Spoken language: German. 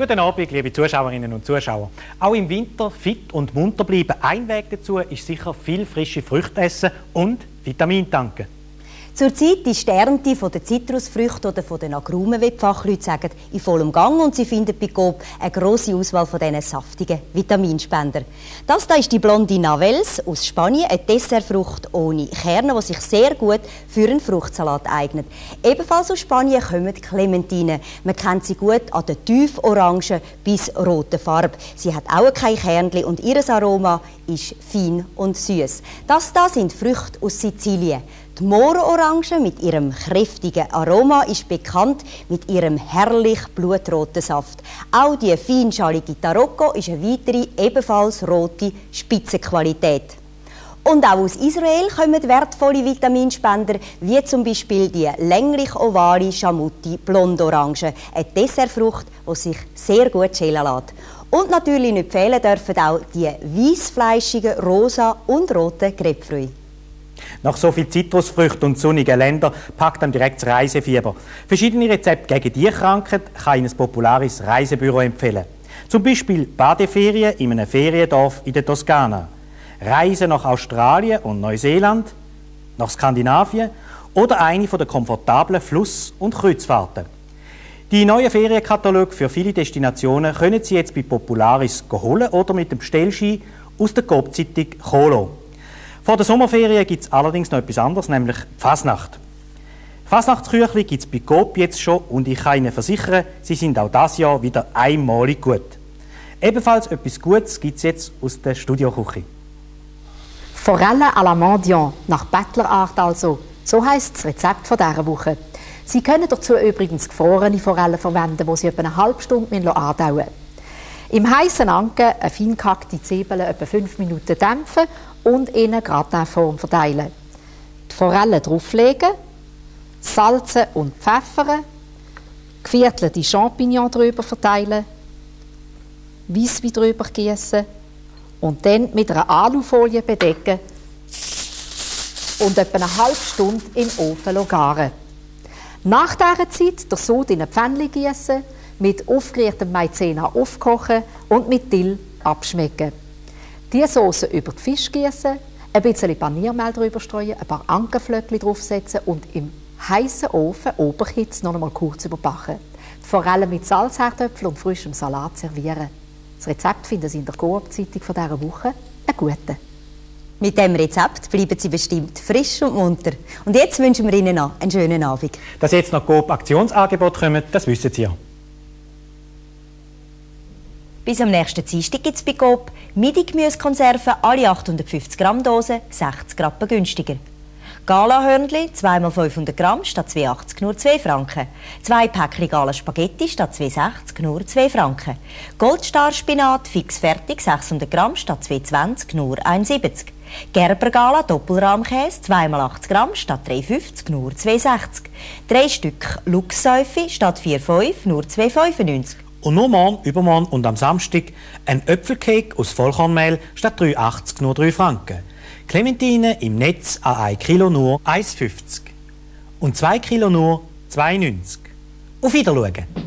Guten Abend, liebe Zuschauerinnen und Zuschauer. Auch im Winter fit und munter bleiben. Ein Weg dazu ist sicher viel frische Früchte essen und Vitamin tanken. Zurzeit ist die Ernte von der Zitrusfrüchte oder von den Agrumen, wie die Fachleute sagen, in vollem Gang und sie finden bei Coop eine grosse Auswahl von diesen saftigen Vitaminspender. Das da ist die blonde Navels aus Spanien, eine Dessertfrucht ohne Kerne, die sich sehr gut für einen Fruchtsalat eignet. Ebenfalls aus Spanien kommen die Clementine. Man kennt sie gut an der tieforangen bis roten Farbe. Sie hat auch kein Kernchen und ihr Aroma ist fein und süß. Das da sind Früchte aus Sizilien. Die Moororange mit ihrem kräftigen Aroma ist bekannt mit ihrem herrlich blutroten Saft. Auch die feinschalige Tarocco ist eine weitere, ebenfalls rote Spitzenqualität. Und auch aus Israel kommen wertvolle Vitaminspender, wie zum Beispiel die länglich-ovale Chamuti Blondorange, eine Dessertfrucht, die sich sehr gut schälen lässt. Und natürlich nicht fehlen dürfen auch die weißfleischigen, rosa und roten Grapefruit. Nach so viel Zitrusfrüchten und sonnigen Ländern packt dann direkt das Reisefieber. Verschiedene Rezepte gegen diese Krankheit kann Ihnen ein populares Reisebüro empfehlen. Zum Beispiel Badeferien in einem Feriendorf in der Toskana, Reisen nach Australien und Neuseeland, nach Skandinavien oder eine der komfortablen Fluss- und Kreuzfahrten. Die neuen Ferienkataloge für viele Destinationen können Sie jetzt bei Popularis holen oder mit dem Bestellschein aus der Coop-Zeitung Cholo. Vor der Sommerferien gibt es allerdings noch etwas anderes, nämlich die Fasnacht. Fasnachtsküchli gibt es bei Coop jetzt schon und ich kann Ihnen versichern, sie sind auch das Jahr wieder einmalig gut. Ebenfalls etwas Gutes gibt es jetzt aus der Studioküche. Forelle à la Mendiant, nach Bettlerart also. So heisst das Rezept von dieser Woche. Sie können dazu übrigens gefrorene Forellen verwenden, die Sie etwa eine halbe Stunde andauen müssen. Im heißen Anken eine fein gehackte Zwiebeln etwa 5 Minuten dämpfen und in eine Gratinform verteilen. Die Forellen drauflegen, salzen und pfeffern, geviertelte Champignons drüber verteilen, Weisswein drüber gießen und dann mit einer Alufolie bedecken und etwa eine halbe Stunde im Ofen garen. Nach dieser Zeit der Sud in eine Pfanne gießen, mit aufgerührtem Maizena aufkochen und mit Dill abschmecken. Die Soße über den Fisch gießen, ein bisschen Paniermehl drüber streuen, ein paar Ankerflöckchen draufsetzen und im heißen Ofen Oberhitze noch einmal kurz überbacken. Vor allem mit Salzherdöpfel und frischem Salat servieren. Das Rezept finden Sie in der Coop-Zeitung von dieser Woche. Einen guten. Mit dem Rezept bleiben Sie bestimmt frisch und munter. Und jetzt wünschen wir Ihnen noch einen schönen Abend. Dass jetzt noch Coop-Aktionsangebot kommen, das wissen Sie ja. Bis am nächsten Dienstag gibt es bei Coop Midi-Gemüsekonserven, alle 850 Gramm Dosen, 60 Rappen günstiger. Gala-Hörnli, 2 500 Gramm statt 2,80 nur 2 Franken. Zwei Päckchen Gala Spaghetti statt 2,60 nur 2 Franken. Goldstar-Spinat fix fertig 600 Gramm statt 2,20 nur 1,70. Gerber Gala Doppelrahmkäse 2x80 Gramm statt 3,50 nur 2,60. Drei Stück Luxsäufe statt 4,5 nur 2,95. Und nur morgen, übermorgen und am Samstag ein Äpfelcake aus Vollkornmehl statt 3,80 nur 3 Franken. Clementine im Netz an 1 Kilo nur 1,50. Und 2 Kilo nur 2,90. Auf Wiedersehen!